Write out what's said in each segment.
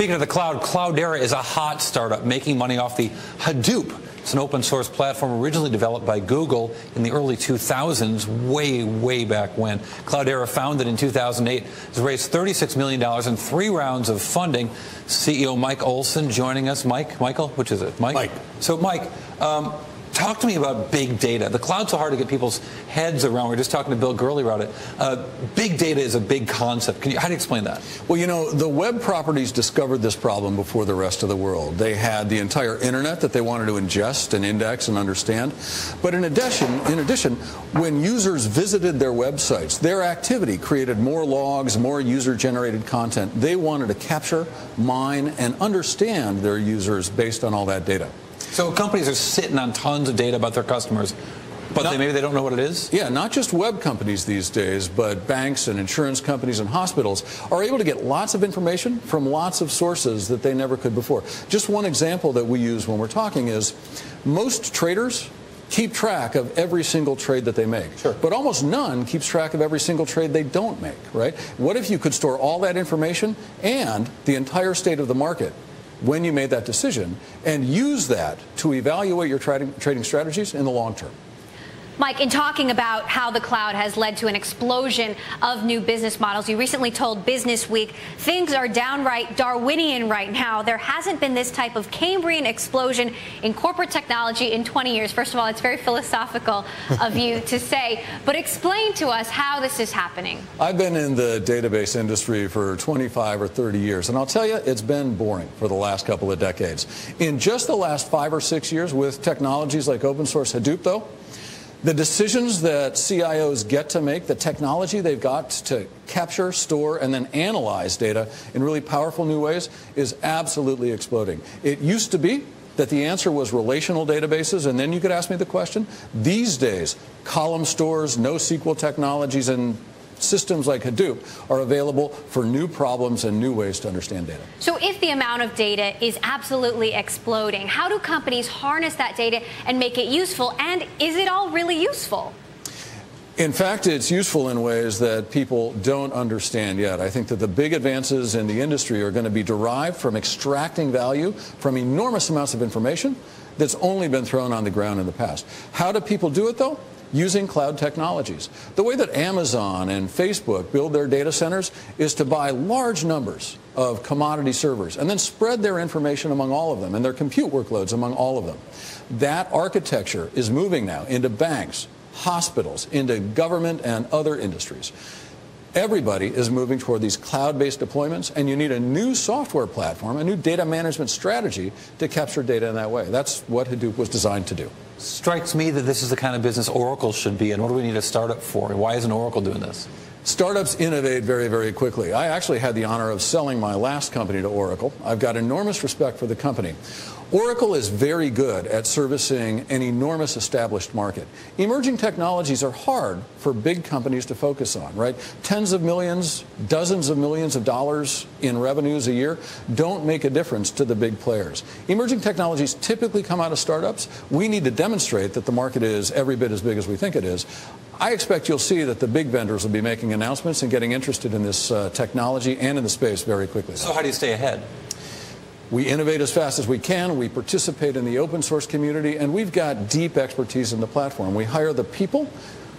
Speaking of the cloud, Cloudera is a hot startup making money off the Hadoop. It's an open source platform originally developed by Google in the early 2000s, way, way back when. Cloudera, founded in 2008, has raised $36 million in three rounds of funding. CEO Mike Olson joining us. Mike, Michael, which is it? Mike? Mike. So, Mike, um, Talk to me about big data. The cloud's so hard to get people's heads around. We are just talking to Bill Gurley about it. Uh, big data is a big concept. You, how do you explain that? Well, you know, the web properties discovered this problem before the rest of the world. They had the entire internet that they wanted to ingest and index and understand. But in addition, in addition, when users visited their websites, their activity created more logs, more user-generated content. They wanted to capture, mine, and understand their users based on all that data. So companies are sitting on tons of data about their customers, but not, they, maybe they don't know what it is? Yeah, not just web companies these days, but banks and insurance companies and hospitals are able to get lots of information from lots of sources that they never could before. Just one example that we use when we're talking is most traders keep track of every single trade that they make. Sure. But almost none keeps track of every single trade they don't make, right? What if you could store all that information and the entire state of the market when you made that decision and use that to evaluate your trading, trading strategies in the long term. Mike, in talking about how the cloud has led to an explosion of new business models, you recently told Business Week things are downright Darwinian right now. There hasn't been this type of Cambrian explosion in corporate technology in 20 years. First of all, it's very philosophical of you to say, but explain to us how this is happening. I've been in the database industry for 25 or 30 years, and I'll tell you, it's been boring for the last couple of decades. In just the last five or six years, with technologies like open source Hadoop, though, the decisions that CIOs get to make, the technology they've got to capture, store, and then analyze data in really powerful new ways is absolutely exploding. It used to be that the answer was relational databases, and then you could ask me the question. These days, column stores, NoSQL technologies, and systems like Hadoop are available for new problems and new ways to understand data. So if the amount of data is absolutely exploding, how do companies harness that data and make it useful? And is it all really useful? In fact, it's useful in ways that people don't understand yet. I think that the big advances in the industry are going to be derived from extracting value from enormous amounts of information that's only been thrown on the ground in the past. How do people do it, though? Using cloud technologies. The way that Amazon and Facebook build their data centers is to buy large numbers of commodity servers and then spread their information among all of them and their compute workloads among all of them. That architecture is moving now into banks, hospitals, into government and other industries. Everybody is moving toward these cloud-based deployments, and you need a new software platform, a new data management strategy to capture data in that way. That's what Hadoop was designed to do. Strikes me that this is the kind of business Oracle should be in. What do we need a startup for? Why isn't Oracle doing this? Startups innovate very, very quickly. I actually had the honor of selling my last company to Oracle. I've got enormous respect for the company. Oracle is very good at servicing an enormous established market. Emerging technologies are hard for big companies to focus on, right? Tens of millions, dozens of millions of dollars in revenues a year don't make a difference to the big players. Emerging technologies typically come out of startups. We need to demonstrate that the market is every bit as big as we think it is. I expect you'll see that the big vendors will be making announcements and getting interested in this uh, technology and in the space very quickly. So how do you stay ahead? We innovate as fast as we can. We participate in the open source community, and we've got deep expertise in the platform. We hire the people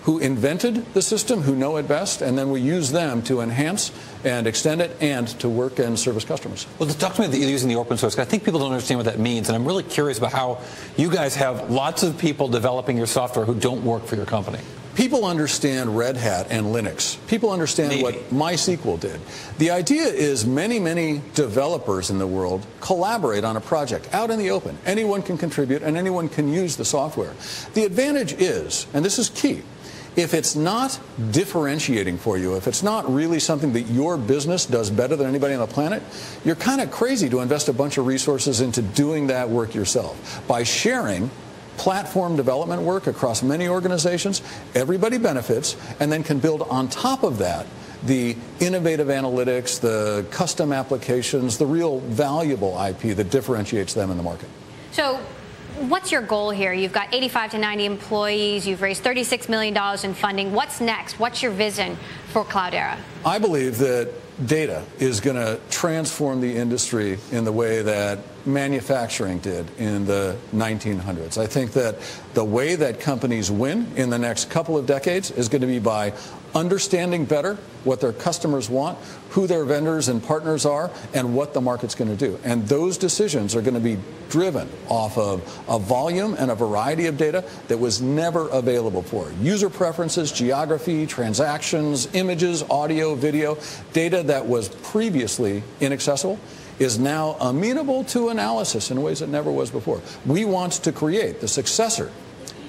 who invented the system, who know it best, and then we use them to enhance and extend it and to work and service customers. Well, talk to me about using the open source. I think people don't understand what that means, and I'm really curious about how you guys have lots of people developing your software who don't work for your company. People understand Red Hat and Linux. People understand Maybe. what MySQL did. The idea is many, many developers in the world collaborate on a project out in the open. Anyone can contribute and anyone can use the software. The advantage is, and this is key, if it's not differentiating for you, if it's not really something that your business does better than anybody on the planet, you're kind of crazy to invest a bunch of resources into doing that work yourself. By sharing, platform development work across many organizations. Everybody benefits and then can build on top of that the innovative analytics, the custom applications, the real valuable IP that differentiates them in the market. So what's your goal here? You've got 85 to 90 employees. You've raised $36 million in funding. What's next? What's your vision for Cloudera? I believe that data is going to transform the industry in the way that manufacturing did in the 1900s. I think that the way that companies win in the next couple of decades is going to be by understanding better what their customers want, who their vendors and partners are, and what the market's going to do. And those decisions are going to be driven off of a volume and a variety of data that was never available before. User preferences, geography, transactions, images, audio, video, data that was previously inaccessible is now amenable to analysis in ways it never was before. We want to create the successor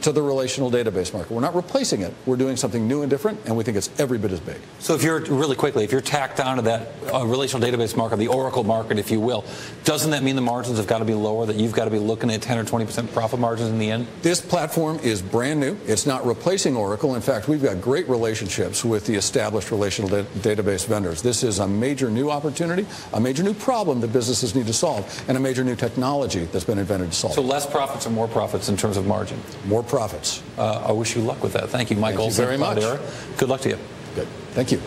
to the relational database market. We're not replacing it. We're doing something new and different, and we think it's every bit as big. So if you're really quickly, if you're tacked onto that uh, relational database market, the Oracle market, if you will, doesn't that mean the margins have got to be lower? That you've got to be looking at 10 or 20 percent profit margins in the end? This platform is brand new. It's not replacing Oracle. In fact, we've got great relationships with the established relational da- database vendors. This is a major new opportunity, a major new problem that businesses need to solve, and a major new technology that's been invented to solve. So less profits or more profits in terms of margin? More profits. Uh, I wish you luck with that. Thank you, Michael, Thank you very much. Good luck to you. Good. Thank you.